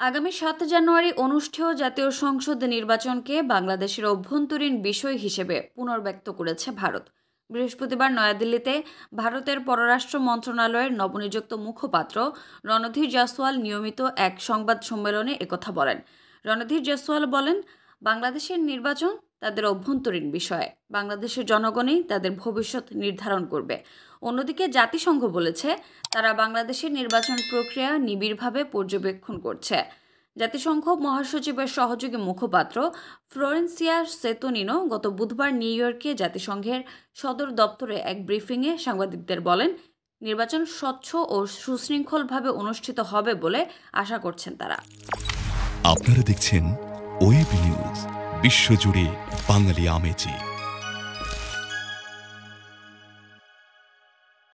আগামী সাত জানুয়ারি অনুষ্ঠেয় জাতীয় সংসদ নির্বাচনকে বাংলাদেশের অভ্যন্তরীণ বিষয় হিসেবে পুনর্ব্যক্ত করেছে ভারত। বৃহস্পতিবার নয়াদিল্লিতে ভারতের পররাষ্ট্র মন্ত্রণালয়ের নবনিযুক্ত মুখপাত্র রণধীর জাসওয়াল নিয়মিত এক সংবাদ সম্মেলনে একথা বলেন। রণধীর জাসওয়াল বলেন, বাংলাদেশের নির্বাচন তাদের অভ্যন্তরীণ বিষয়। বাংলাদেশের জনগণই তাদের ভবিষ্যৎ নির্ধারণ করবে। অন্যদিকে জাতিসংঘ বলেছে, তারা বাংলাদেশের নির্বাচন প্রক্রিয়া নিবিড়ভাবে পর্যবেক্ষণ করছে। জাতিসংঘ মহাসচিবের সহযোগী মুখপাত্র ফ্লোরেন্সিয়া সেতোনিনো গত বুধবার নিউ ইয়র্কে জাতিসংঘের সদর দপ্তরে এক ব্রিফিংয়ে সাংবাদিকদের বলেন, নির্বাচন স্বচ্ছ ও সুশৃঙ্খলভাবে অনুষ্ঠিত হবে বলে আশা করছেন তারা। আপনারা দেখছেন ওয়েব নিউজ, বিশ্বজুড়ে বাঙালি আমেজি